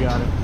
Got it.